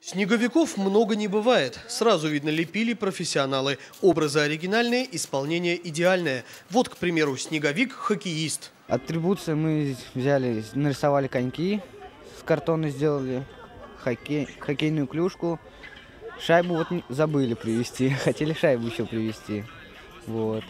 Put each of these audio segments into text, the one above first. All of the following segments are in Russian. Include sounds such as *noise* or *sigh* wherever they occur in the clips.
Снеговиков много не бывает. Сразу видно, лепили профессионалы. Образы оригинальные, исполнение идеальное. Вот, к примеру, снеговик-хоккеист. Атрибуции мы взяли, нарисовали коньки, с картона сделали, хоккей, хоккейную клюшку. Шайбу вот забыли привезти, *laughs* хотели шайбу еще привезти. Вот.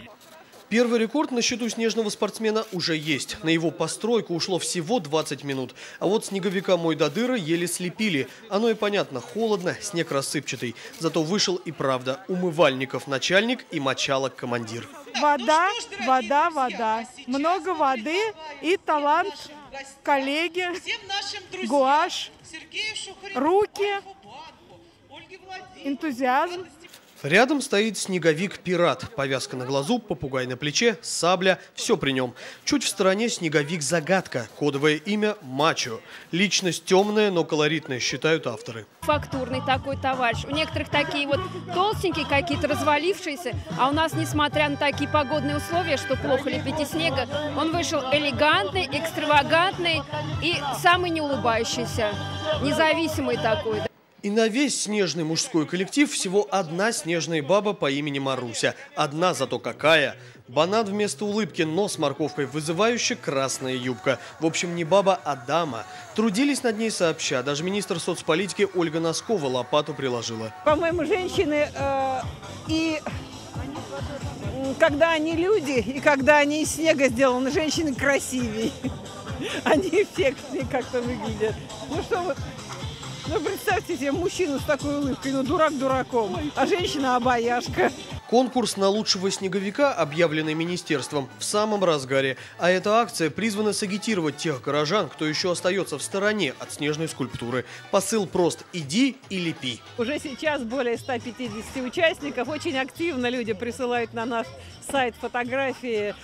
Первый рекорд на счету снежного спортсмена уже есть. На его постройку ушло всего 20 минут. А вот снеговика мой до дыра еле слепили. Оно и понятно, холодно, снег рассыпчатый. Зато вышел и правда. Умывальников начальник и мочалок командир. Вода, вода, вода. Много воды и талант коллеги, гуашь, руки, энтузиазм. Рядом стоит снеговик-пират. Повязка на глазу, попугай на плече, сабля – все при нем. Чуть в стороне снеговик-загадка, кодовое имя – Мачо. Личность темная, но колоритная, считают авторы. Фактурный такой товарищ. У некоторых такие вот толстенькие какие-то, развалившиеся. А у нас, несмотря на такие погодные условия, что плохо лепить снега, он вышел элегантный, экстравагантный и самый неулыбающийся. Независимый такой. И на весь снежный мужской коллектив всего одна снежная баба по имени Маруся. Одна зато какая. Банан вместо улыбки, но с морковкой вызывающая красная юбка. В общем, не баба, а дама. Трудились над ней сообща. Даже министр соцполитики Ольга Носкова лопату приложила. По-моему, женщины э, и когда они люди, и когда они из снега сделаны, женщины красивее. *laughs* Они эффектнее как-то выглядят. Ну что вот, ну, представьте себе мужчину с такой улыбкой, ну, дурак дураком, а женщина обаяшка. Конкурс на лучшего снеговика, объявленный министерством, в самом разгаре. А эта акция призвана сагитировать тех горожан, кто еще остается в стороне от снежной скульптуры. Посыл прост – иди и лепи. Уже сейчас более 150 участников. Очень активно люди присылают на наш сайт фотографии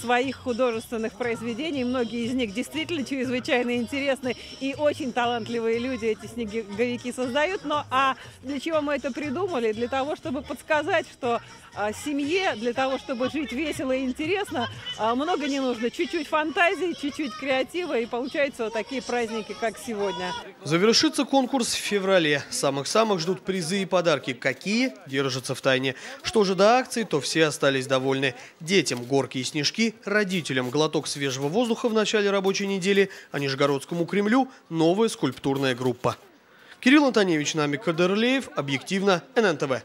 своих художественных произведений. Многие из них действительно чрезвычайно интересны и очень талантливые люди эти снеговики создают. Но а для чего мы это придумали? Для того, чтобы подсказать, что а, семье, для того, чтобы жить весело и интересно, а, много не нужно. Чуть-чуть фантазии, чуть-чуть креатива, и получаются вот такие праздники, как сегодня. Завершится конкурс в феврале. Самых-самых ждут призы и подарки. Какие? Держатся в тайне. Что же до акций, то все остались довольны. Детям горки и снежки, родителям глоток свежего воздуха в начале рабочей недели, а Нижегородскому Кремлю новая скульптурная группа. Кирилл Антоневич, Намик Кадерлеев, Объективно, ННТВ.